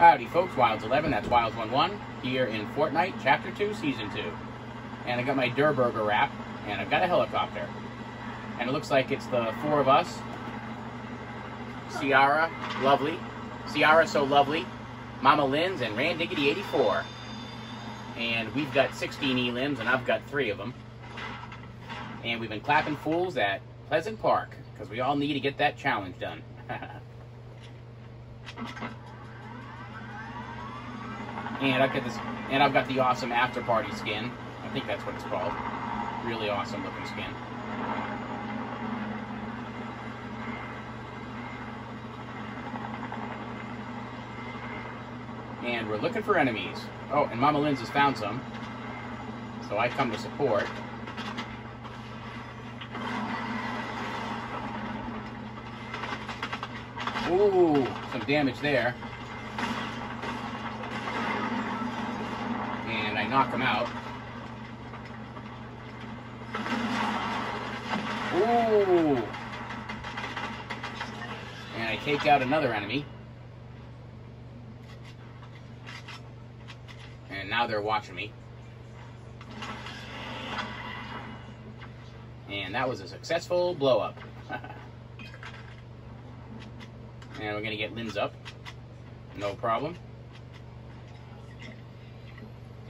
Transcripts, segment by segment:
Howdy folks, Wilds 11, that's Wilds 1-1, here in Fortnite, Chapter 2, Season 2. And I got my Durr Burger wrap, and I've got a helicopter. And it looks like it's the four of us. Ciara, lovely. Ciara, so lovely. Mama Linds and Randiggidy 84. And we've got 16 elims, and I've got three of them. And we've been clapping fools at Pleasant Park, because we all need to get that challenge done. And I've got this, and I've got the awesome after party skin. I think that's what it's called. Really awesome looking skin. And we're looking for enemies. Oh, and Mama Linds has found some. So I come to support. Ooh, some damage there. Knock him out. Ooh! And I take out another enemy. And now they're watching me. And that was a successful blow up. and we're to get Linds up. No problem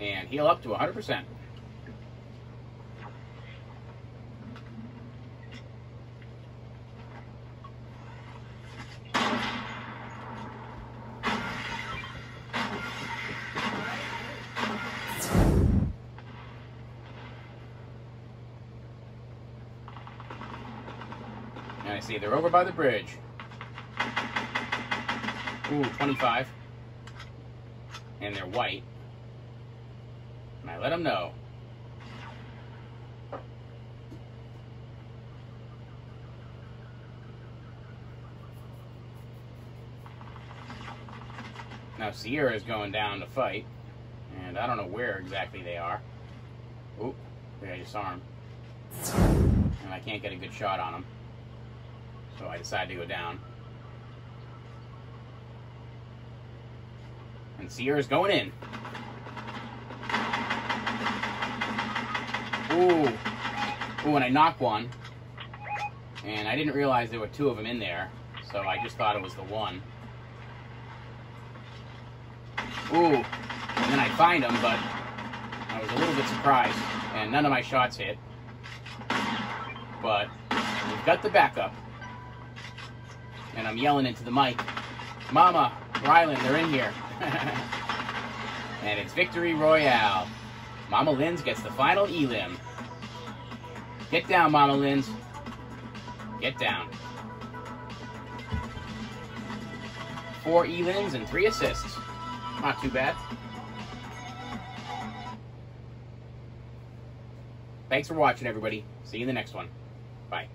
and heal up to 100%. And I see they're over by the bridge. Ooh, 25. And they're white. And I let him know. Now Ciara is going down to fight, and I don't know where exactly they are. Oop, I just saw him. And I can't get a good shot on him. So I decide to go down. And Ciara's going in. Ooh. Ooh, and I knocked one. And I didn't realize there were two of them in there. So I just thought it was the one. Ooh. And then I find them, but I was a little bit surprised. And none of my shots hit. But we've got the backup. And I'm yelling into the mic. Mama, Ryland, they're in here. and it's Victory Royale. Mama Linds gets the final elim. Get down, Mama Linds. Get down. Four elims and three assists. Not too bad. Thanks for watching, everybody. See you in the next one. Bye.